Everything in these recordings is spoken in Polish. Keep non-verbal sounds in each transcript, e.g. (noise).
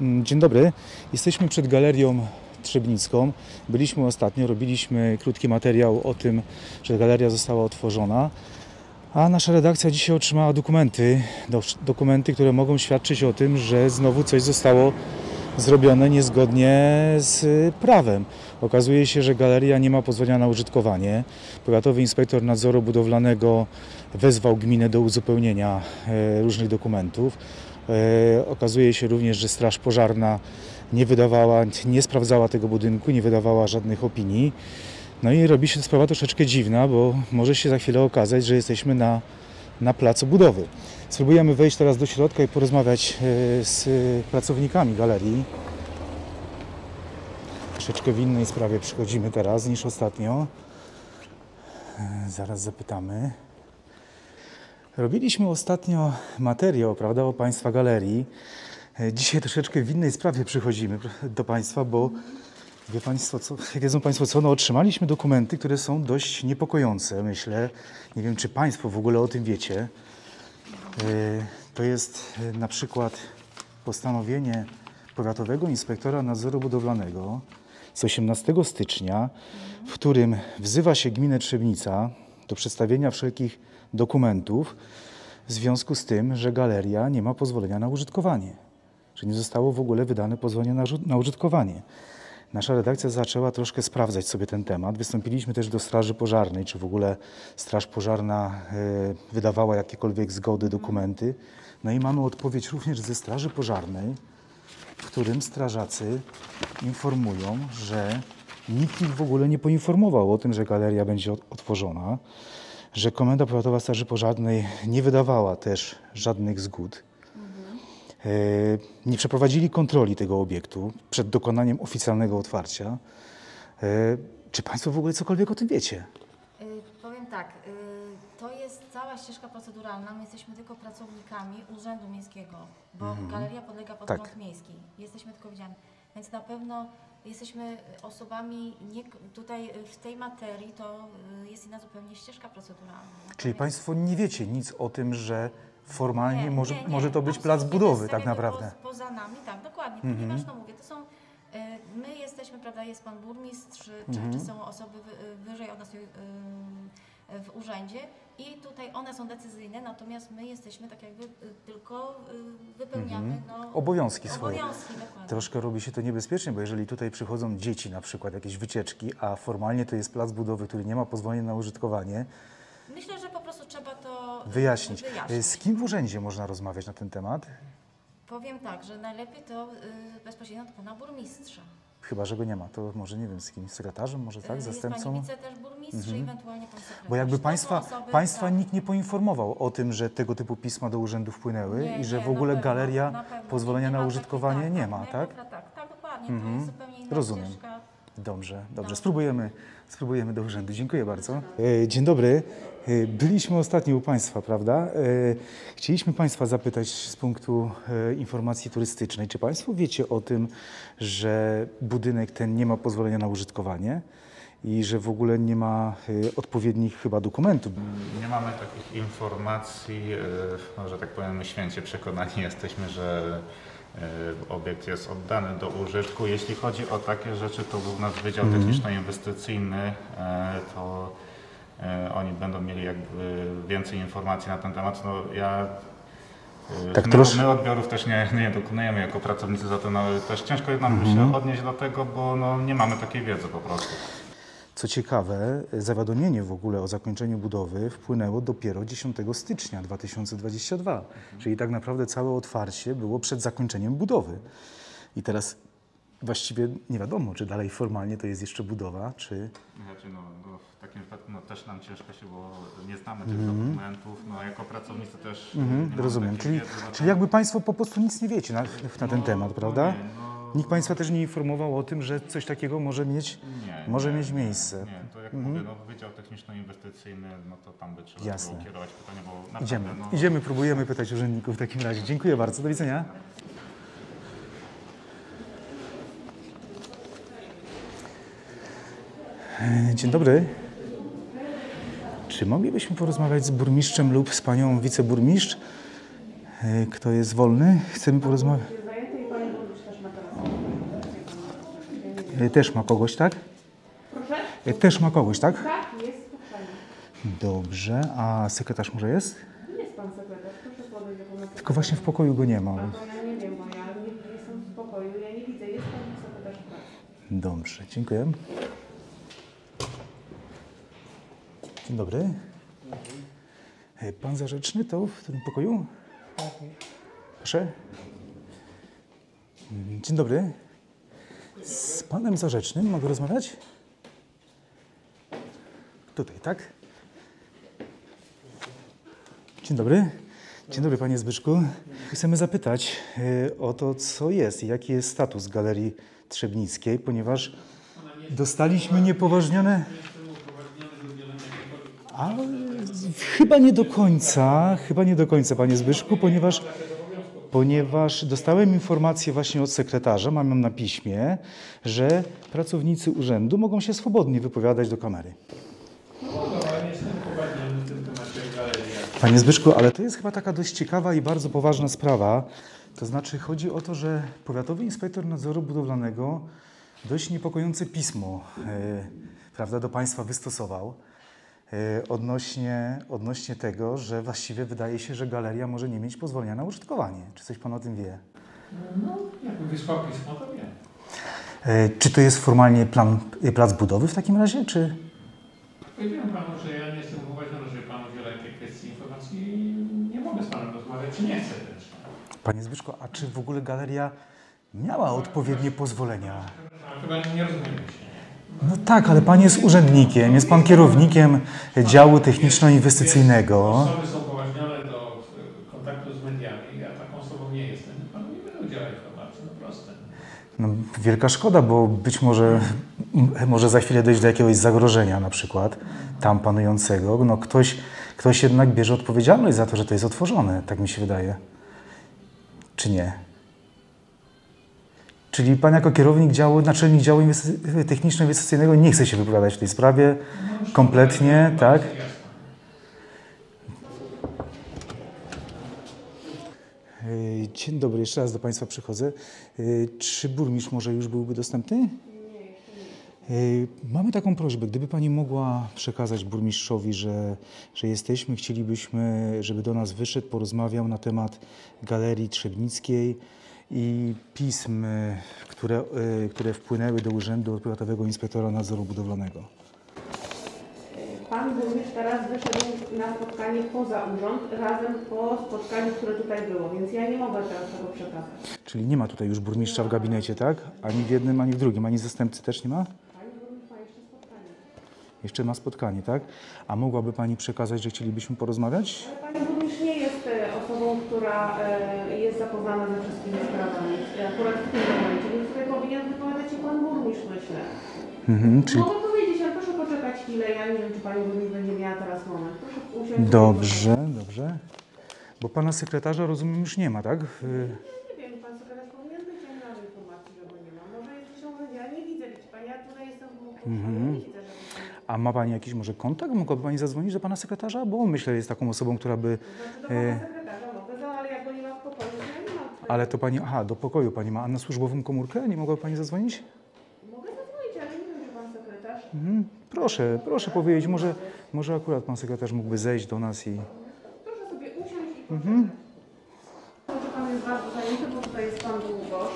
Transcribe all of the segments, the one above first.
Mm, Dzień dobry. Jesteśmy przed galerią Trzebnicką. Byliśmy ostatnio, robiliśmy krótki materiał o tym, że galeria została otworzona. A nasza redakcja dzisiaj otrzymała dokumenty, do- dokumenty, które mogą świadczyć o tym, że znowu coś zostało zrobione niezgodnie z prawem. Okazuje się, że galeria nie ma pozwolenia na użytkowanie. Powiatowy inspektor nadzoru budowlanego wezwał gminę do uzupełnienia e, różnych dokumentów. E, Okazuje się również, że Straż Pożarna nie wydawała, nie sprawdzała tego budynku, nie wydawała żadnych opinii. No i robi się sprawa troszeczkę dziwna, bo może się za chwilę okazać, że jesteśmy na, na placu budowy. Spróbujemy wejść teraz do środka i porozmawiać e, z pracownikami galerii. Troszeczkę w innej sprawie przychodzimy teraz niż ostatnio. E, Zaraz zapytamy. Robiliśmy ostatnio materiał, prawda, o Państwa galerii. E, Dzisiaj troszeczkę w innej sprawie przychodzimy do Państwa, bo wie Państwo, co, wiedzą Państwo co, no otrzymaliśmy dokumenty, które są dość niepokojące, myślę. Nie wiem, czy Państwo w ogóle o tym wiecie. E, To jest e, na przykład postanowienie Powiatowego Inspektora Nadzoru Budowlanego z 18 stycznia, w którym wzywa się gminę Trzebnica do przedstawienia wszelkich dokumentów w związku z tym, że galeria nie ma pozwolenia na użytkowanie, że nie zostało w ogóle wydane pozwolenie na, na użytkowanie. Nasza redakcja zaczęła troszkę sprawdzać sobie ten temat. Wystąpiliśmy też do Straży Pożarnej, czy w ogóle Straż Pożarna e, wydawała jakiekolwiek zgody, dokumenty. No i mamy odpowiedź również ze Straży Pożarnej, w którym strażacy informują, że nikt ich w ogóle nie poinformował o tym, że galeria będzie ot- otworzona, że Komenda Powiatowa Straży Pożarnej nie wydawała też żadnych zgód. E, Nie przeprowadzili kontroli tego obiektu przed dokonaniem oficjalnego otwarcia. E, Czy Państwo w ogóle cokolwiek o tym wiecie? Y, Powiem tak, to jest cała ścieżka proceduralna. My jesteśmy tylko pracownikami Urzędu Miejskiego, bo galeria podlega pod Tak. Miejski. Jesteśmy tylko widziani. Więc na pewno jesteśmy osobami, nie, tutaj y, w tej materii to y, jest inna zupełnie ścieżka proceduralna. Czyli Państwo nie wiecie nic o tym, że formalnie Nie, może, nie, może to być plac budowy tak naprawdę. Mhm. Poza, nami, tak, dokładnie, ponieważ no mówię, to są, y, my jesteśmy, prawda, jest pan burmistrz, Mhm. czy, czy są osoby wy, wyżej od nas w urzędzie i tutaj one są decyzyjne, natomiast my jesteśmy tak jakby y, tylko y, wypełniamy no, Mhm. Obowiązki swoje. obowiązki, dokładnie. Troszkę robi się to niebezpiecznie, bo jeżeli tutaj przychodzą dzieci, na przykład jakieś wycieczki, a formalnie to jest plac budowy, który nie ma pozwolenia na użytkowanie, Myślę, że po prostu trzeba to y, wyjaśnić. wyjaśnić. Z kim w urzędzie można rozmawiać na ten temat? Powiem tak, że najlepiej to y, bezpośrednio do pana burmistrza. Chyba, że go nie ma. To może, nie wiem, z kim? Sekretarzem, może tak? Y, Jest Zastępcą? pani wice też burmistrz, ewentualnie pan sekretarz. Bo jakby państwa, osoby- państwa tak. nikt nie poinformował o tym, że tego typu pisma do urzędu wpłynęły Nie, i że nie, w ogóle na pewno, galeria na pewno. pozwolenia na ma użytkowanie nie ma, nie, tak? Tak, tak, tak, dokładnie. To jest zupełnie inna Rozumiem. ścieżka. Dobrze, dobrze. Dobrze. Spróbujemy, spróbujemy do urzędu. Dziękuję bardzo. E, Dzień dobry. E, Byliśmy ostatnio u Państwa, prawda? E, Chcieliśmy Państwa zapytać z punktu e, informacji turystycznej, czy Państwo wiecie o tym, że budynek ten nie ma pozwolenia na użytkowanie i że w ogóle nie ma odpowiednich chyba dokumentów? Nie mamy takich informacji, że tak powiem, my święcie przekonani (laughs) jesteśmy, że obiekt jest oddany do użytku. Jeśli chodzi o takie rzeczy, to był nasz Wydział Mhm. Techniczno-Inwestycyjny, to oni będą mieli jakby więcej informacji na ten temat. No, ja e, Tak my, trosz- my odbiorów też nie, nie dokonujemy jako pracownicy, zatem no, też ciężko nam Mhm. się odnieść do tego, bo no, nie mamy takiej wiedzy po prostu. Co ciekawe, zawiadomienie w ogóle o zakończeniu budowy wpłynęło dopiero 10 stycznia 2022, czyli tak naprawdę całe otwarcie było przed zakończeniem budowy. I teraz właściwie nie wiadomo, czy dalej formalnie to jest jeszcze budowa, czy... Znaczy, no, w takim wypadku no, też nam ciężko się, bo nie znamy tych dokumentów. No, jako pracownicy też Mhm, mamy rozumiem. Czyli, wiedzy, czyli jakby Państwo po prostu nic nie wiecie na, na ten no, temat, no prawda? nie, no, Nikt Państwa też nie informował o tym, że coś takiego może mieć, nie, może nie, mieć miejsce. Nie, to jak mówię, no, Wydział Techniczno-Inwestycyjny, no to tam by trzeba Jasne. było kierować pytanie, bo naprawdę, Idziemy, no, idziemy, próbujemy pytać urzędników w takim razie. Dziękuję bardzo, do widzenia. Dzień dobry. Czy moglibyśmy porozmawiać z burmistrzem lub z panią wiceburmistrz? E, Kto jest wolny? Chcemy porozmawiać. Też ma. E, Też ma kogoś, tak? Proszę? E, Też ma kogoś, tak? Tak, jest. Dobrze, a sekretarz może jest? Jest pan sekretarz, proszę podejść do Tylko właśnie w pokoju go nie ma. A to ja nie wiem, bo ja nie jestem w pokoju, ja nie widzę. Jest pan sekretarz. Dobrze, dziękuję. Dzień dobry. E, Pan zarzeczny to w tym pokoju? Proszę. Mm, Dzień dobry. Z panem zarzecznym mogę rozmawiać? Tutaj, tak? Dzień dobry. Dzień dobry, panie Zbyszku. Chcemy zapytać e, o to, co jest i jaki jest status Galerii Trzebnickiej, ponieważ dostaliśmy niepoważnione... Chyba nie do końca, chyba nie do końca, panie Zbyszku, ponieważ, ponieważ dostałem informację właśnie od sekretarza, mam ją na piśmie, że pracownicy urzędu mogą się swobodnie wypowiadać do kamery. Panie Zbyszku, ale to jest chyba taka dość ciekawa i bardzo poważna sprawa. To znaczy chodzi o to, że powiatowy inspektor nadzoru budowlanego dość niepokojące pismo e, prawda, do państwa wystosował odnośnie, odnośnie tego, że właściwie wydaje się, że galeria może nie mieć pozwolenia na użytkowanie. Czy coś pan o tym wie? No, jakby wysłał pismo, to wiem. E, czy to jest formalnie plan, e, plac budowy w takim razie, czy... Powiedziałem panu, że ja nie jestem upoważniony, żeby panu udzielać tej kwestii informacji. Nie mogę z panem rozmawiać, czy nie chcę też. Panie Zbyszko, a czy w ogóle galeria miała odpowiednie pozwolenia? Chyba nie rozumiemy się. No tak, ale pan jest urzędnikiem, jest pan kierownikiem działu techniczno-inwestycyjnego. Osoby są upoważnione do kontaktu z mediami. Ja taką osobą nie jestem. Panu nie będę udzielał informacji, no proste. No, wielka szkoda, bo być może może za chwilę dojść do jakiegoś zagrożenia na przykład tam panującego. No ktoś, ktoś jednak bierze odpowiedzialność za to, że to jest otworzone, tak mi się wydaje. Czy nie? Czyli pan jako kierownik działu, naczelnik działu inwesty- techniczno-inwestycyjnego nie chce się wypowiadać w tej sprawie kompletnie, tak? Yy, Dzień dobry, jeszcze raz do Państwa przychodzę. Yy, Czy burmistrz może już byłby dostępny? Yy, Mamy taką prośbę, gdyby Pani mogła przekazać burmistrzowi, że, że jesteśmy, chcielibyśmy, żeby do nas wyszedł, porozmawiał na temat Galerii Trzebnickiej i pism, yy, które, yy, które wpłynęły do Urzędu Powiatowego Inspektora Nadzoru Budowlanego. Pan burmistrz teraz wyszedł na spotkanie poza urząd, razem po spotkaniu, które tutaj było, więc ja nie mogę teraz tego przekazać. Czyli nie ma tutaj już burmistrza w gabinecie, tak? Ani w jednym, ani w drugim, ani zastępcy też nie ma? Pani burmistrz ma jeszcze spotkanie. Jeszcze ma spotkanie, tak? A mogłaby Pani przekazać, że chcielibyśmy porozmawiać? Ale Pani burmistrz nie osobą, która e, jest zapoznana ze wszystkimi sprawami, e, akurat w tym momencie, więc tutaj powinien wypowiadać się Pan burmistrz, myślę. Mhm, czyli Mogę powiedzieć, ale proszę poczekać chwilę, ja nie wiem, czy Pani burmistrz będzie miała teraz moment. Proszę usiąść. dobrze, dobrze. Bo Pana sekretarza, rozumiem, już nie ma, tak? Mhm. A ma Pani jakiś może kontakt? Mogłaby Pani zadzwonić do Pana sekretarza? Bo on, myślę, jest taką osobą, która by... Znaczy do Pana sekretarza mogę, no, ale jak go nie ma w pokoju, to ja nie mam. Ale to Pani... Aha, do pokoju Pani ma. A na służbową komórkę? Nie mogłaby Pani zadzwonić? Mogę zadzwonić, ale nie wiem, czy Pan sekretarz. Mhm. Proszę, proszę powiedzieć. Może, może akurat Pan sekretarz mógłby zejść do nas i... Proszę sobie usiąść i Mhm. Może Pan jest bardzo zajęty, bo tutaj jest Pan długo.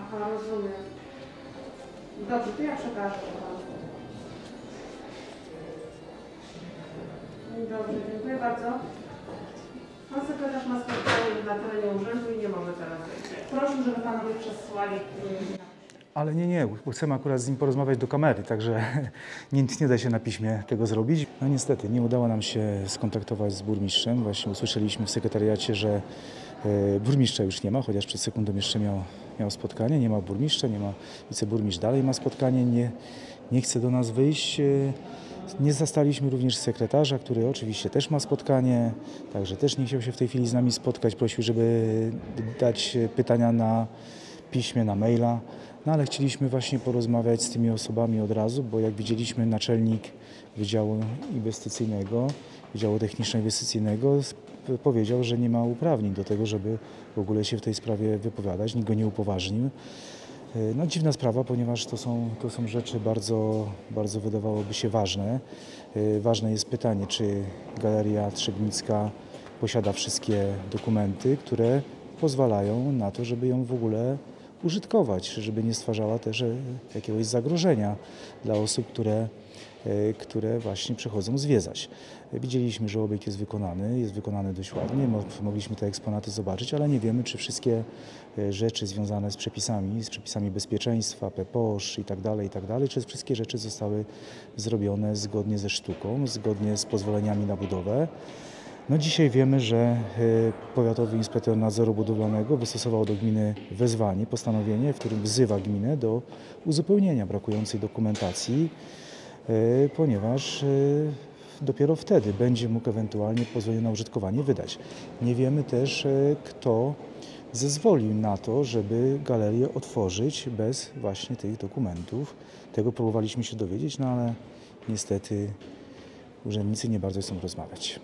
Aha, rozumiem. Dobrze, to ja przekażę Panu. Dobrze, dziękuję bardzo. Pan sekretarz ma spotkanie na terenie urzędu i nie może teraz. Prosił, żeby Panowie przesłali Ale nie, nie, chcemy akurat z nim porozmawiać do kamery, także (laughs) nie, nie da się na piśmie tego zrobić. No niestety, nie udało nam się skontaktować z burmistrzem. Właśnie usłyszeliśmy w sekretariacie, że burmistrza już nie ma, chociaż przed sekundą jeszcze miał, miał spotkanie. Nie ma burmistrza, nie ma wiceburmistrz dalej ma spotkanie, nie, nie chce do nas wyjść. E, Nie zastaliśmy również sekretarza, który oczywiście też ma spotkanie, także też nie chciał się w tej chwili z nami spotkać. Prosił, żeby dać e, pytania na piśmie, na maila. No ale chcieliśmy właśnie porozmawiać z tymi osobami od razu, bo jak widzieliśmy naczelnik Wydziału Inwestycyjnego, Wydziału Techniczno-Inwestycyjnego powiedział, że nie ma uprawnień do tego, żeby w ogóle się w tej sprawie wypowiadać, nikt go nie upoważnił. E, No dziwna sprawa, ponieważ to są, to są rzeczy bardzo, bardzo wydawałoby się ważne. E, Ważne jest pytanie, czy Galeria Trzebnicka posiada wszystkie dokumenty, które pozwalają na to, żeby ją w ogóle użytkować, żeby nie stwarzała też e, jakiegoś zagrożenia dla osób, które, które właśnie przychodzą zwiedzać. E, Widzieliśmy, że obiekt jest wykonany, jest wykonany dość ładnie, mo- mogliśmy te eksponaty zobaczyć, ale nie wiemy, czy wszystkie e, rzeczy związane z przepisami, z przepisami bezpieczeństwa, PPOSZ i tak dalej, i tak dalej, czy wszystkie rzeczy zostały zrobione zgodnie ze sztuką, zgodnie z pozwoleniami na budowę. No dzisiaj wiemy, że e, Powiatowy Inspektor Nadzoru Budowlanego wystosował do gminy wezwanie, postanowienie, w którym wzywa gminę do uzupełnienia brakującej dokumentacji, e, ponieważ e, dopiero wtedy będzie mógł ewentualnie pozwolenie na użytkowanie wydać. Nie wiemy też, e, kto zezwolił na to, żeby galerię otworzyć bez właśnie tych dokumentów. Tego próbowaliśmy się dowiedzieć, no ale niestety urzędnicy nie bardzo chcą rozmawiać.